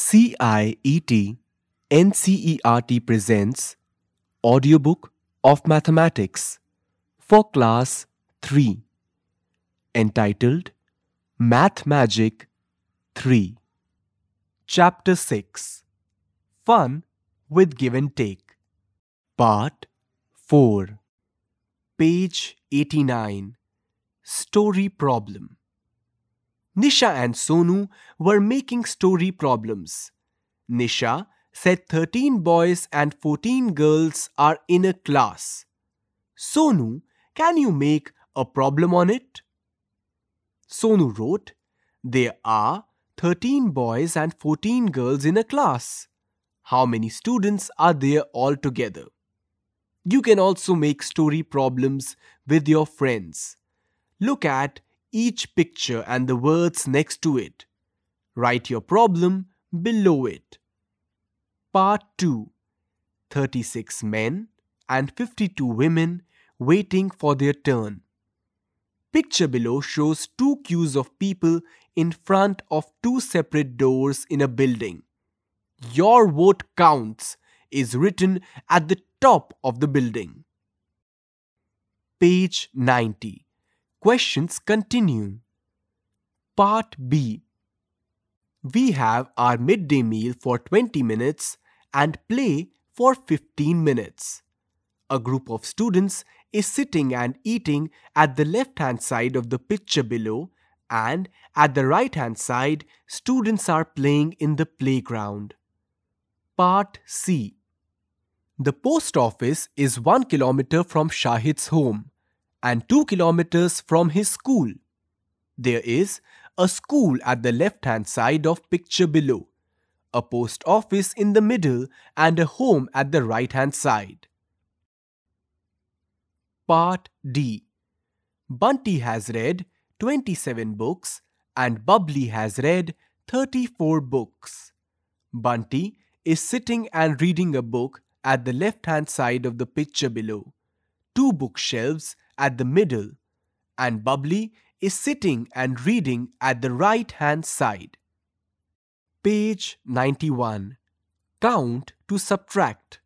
CIET NCERT presents Audiobook of Mathematics for Class 3 entitled Math Magic 3 Chapter 6 Fun with Give and Take Part 4 Page 89 Story Problem Nisha and Sonu were making story problems. Nisha said 13 boys and 14 girls are in a class. Sonu, can you make a problem on it? Sonu wrote, There are 13 boys and 14 girls in a class. How many students are there altogether? You can also make story problems with your friends. Look at each picture and the words next to it. Write your problem below it. Part 2 36 men and 52 women waiting for their turn. Picture below shows two queues of people in front of two separate doors in a building. Your vote counts is written at the top of the building. Page 90. Questions continue. Part B. We have our midday meal for 20 minutes and play for 15 minutes. A group of students is sitting and eating at the left hand side of the picture below, and at the right hand side, students are playing in the playground. Part C. The post office is 1 kilometer from Shahid's home and 2 kilometers from his school. There is a school at the left hand side of picture below, a post office in the middle and a home at the right hand side. Part D Bunty has read 27 books and Bubbly has read 34 books. Bunty is sitting and reading a book at the left hand side of the picture below. Two bookshelves at the middle, and Bubbly is sitting and reading at the right hand side. Page 91 Count to subtract.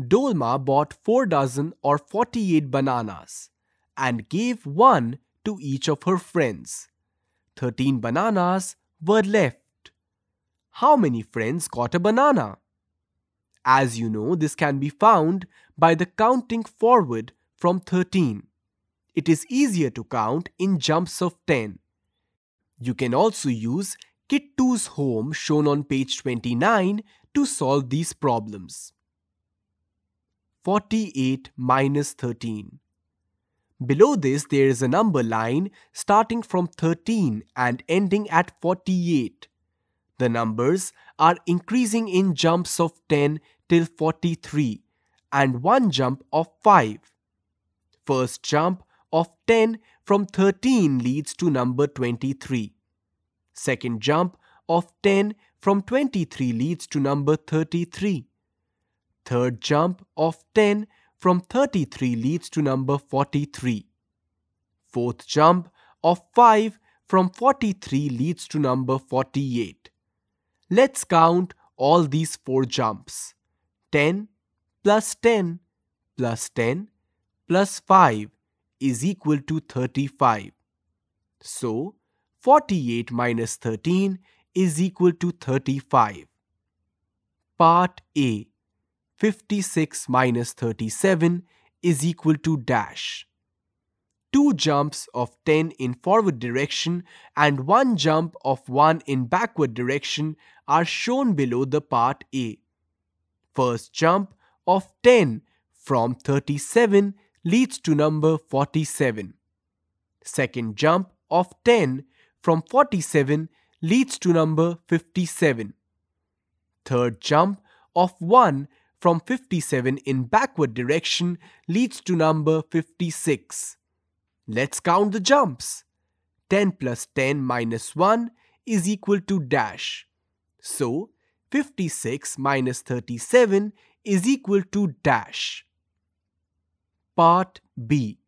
Dolma bought 4 dozen or 48 bananas and gave one to each of her friends. 13 bananas were left. How many friends got a banana? As you know, this can be found by the counting forward from 13. It is easier to count in jumps of 10. You can also use Kittu's home shown on page 29 to solve these problems. 48 minus 13. Below this, there is a number line starting from 13 and ending at 48. The numbers are increasing in jumps of 10 till 43 and one jump of 5. First jump of 10 from 13 leads to number 23. Second jump of 10 from 23 leads to number 33. Third jump of 10 from 33 leads to number 43. Fourth jump of 5 from 43 leads to number 48. Let's count all these four jumps. 10 plus 10 plus 10 plus 5 is equal to 35. So, 48 minus 13 is equal to 35. Part A 56 minus 37 is equal to dash. Two jumps of 10 in forward direction and one jump of 1 in backward direction are shown below the part A. First jump of 10 from 37 leads to number 47. Second jump of 10 from 47 leads to number 57. Third jump of 1 from 57 in backward direction leads to number 56. Let's count the jumps. 10 plus 10 minus 1 is equal to dash. So, 56 minus 37 is equal to dash. Part B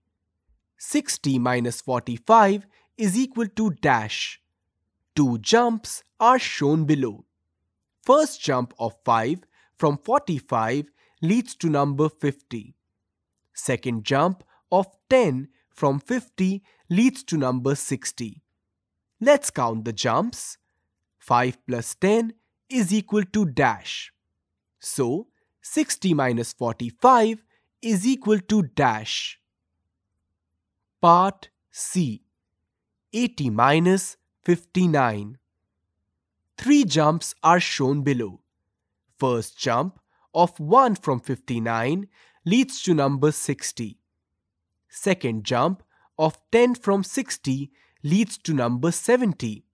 60 minus 45 is equal to dash. Two jumps are shown below. First jump of 5 from 45 leads to number 50. Second jump of 10 from 50 leads to number 60. Let's count the jumps. 5 plus 10 is equal to dash. So, 60 minus 45 is equal to dash. Part C 80 minus 59 Three jumps are shown below. First jump of 1 from 59 leads to number 60. Second jump of 10 from 60 leads to number 70.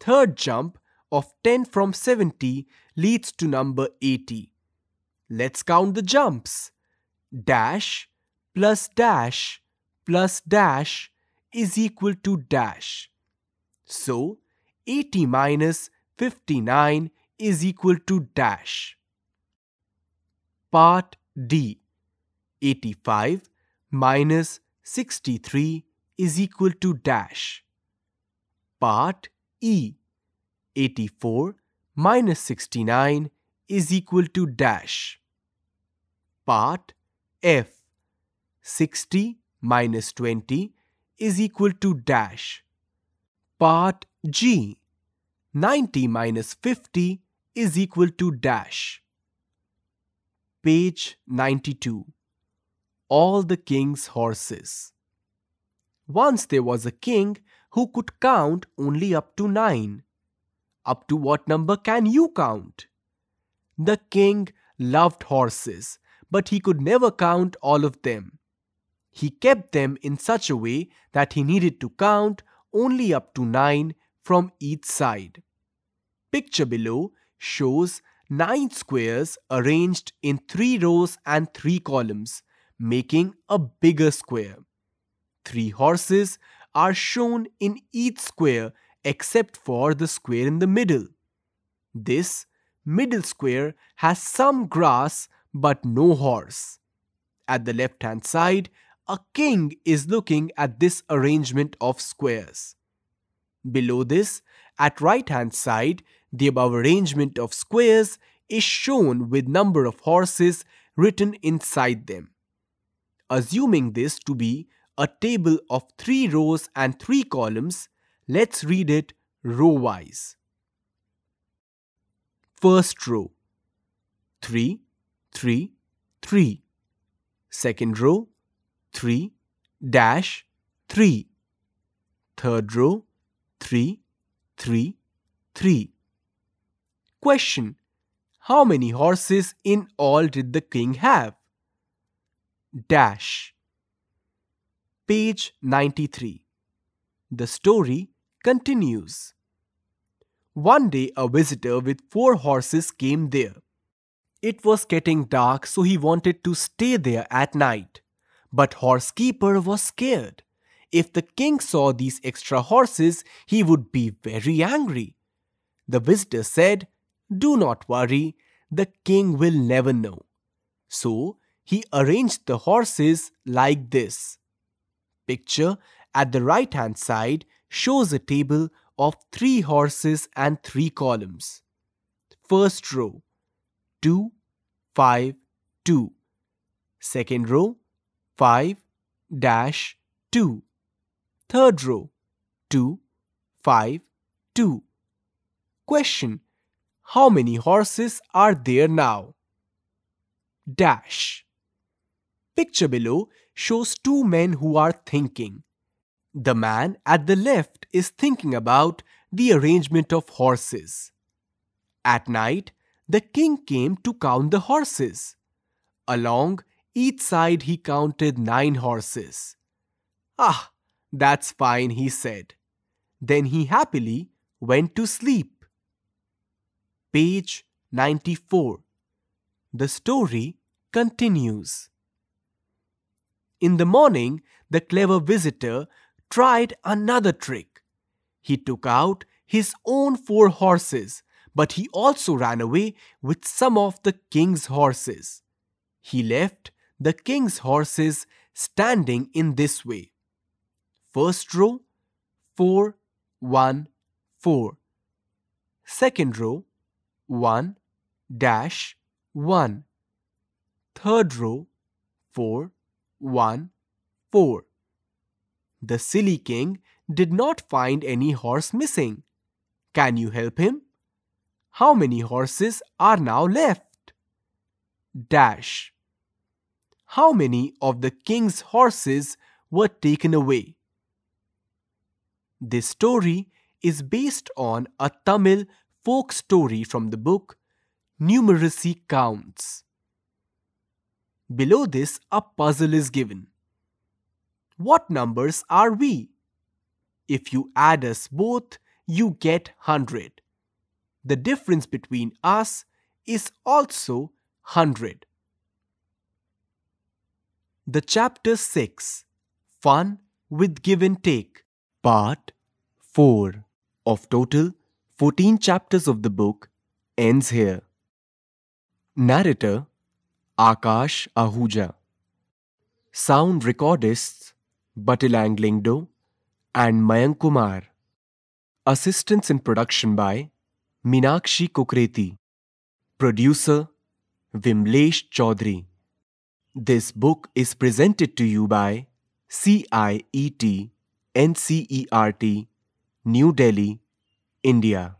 Third jump of 10 from 70 leads to number 80. Let's count the jumps. Dash plus dash plus dash is equal to dash. So, 80 minus 59 is equal to dash. Part D 85 minus 63 is equal to dash. Part E 84 minus 69 is equal to dash. Part F 60 minus 20 is equal to dash. Part G 90 minus 50 is equal to dash. Page 92 All the king's horses. Once there was a king who could count only up to 9. Up to what number can you count? The king loved horses, but he could never count all of them. He kept them in such a way that he needed to count only up to 9 from each side. Picture below shows 9 squares arranged in 3 rows and 3 columns, making a bigger square. 3 horses are shown in each square except for the square in the middle. This middle square has some grass but no horse. At the left hand side, a king is looking at this arrangement of squares. Below this, at right hand side, the above arrangement of squares is shown with number of horses written inside them. Assuming this to be a table of 3 rows and 3 columns, let's read it row-wise. First row 3, 3, 3. Second row 3 dash 3. Third row 3, 3, 3. Question How many horses in all did the king have? Dash. Page 93. The story continues. One day, a visitor with four horses came there. It was getting dark, so he wanted to stay there at night. But horsekeeper was scared. If the king saw these extra horses, he would be very angry. The visitor said, Do not worry, the king will never know. So he arranged the horses like this. Picture at the right hand side shows a table of three horses and three columns. First row 2, 5, 2. Second row 5 dash 2. Third row 2 5 2. Question How many horses are there now? Dash. Picture below shows two men who are thinking. The man at the left is thinking about the arrangement of horses. At night, the king came to count the horses. Along each side he counted nine horses. Ah, that's fine, he said. Then he happily went to sleep. Page 94. The story continues. In the morning, the clever visitor tried another trick. He took out his own four horses, but he also ran away with some of the king's horses. He left the king's horses standing in this way. First row 4 1 4. Second row 1 dash 1. Third row 4 1 4. The silly king did not find any horse missing. Can you help him? How many horses are now left? Dash. How many of the king's horses were taken away? This story is based on a Tamil folk story from the book Numeracy Counts. Below this, a puzzle is given. What numbers are we? If you add us both, you get 100. The difference between us is also 100. The chapter 6 Fun with Give and Take, Part 4 of total 14 chapters of the book ends here. Narrator Akash Ahuja Sound recordists Batilang Lingdo and Mayank Kumar. Assistance in production by Minakshi Kukreti. Producer Vimlesh Chaudhary. This book is presented to you by CIET NCERT, New Delhi, India.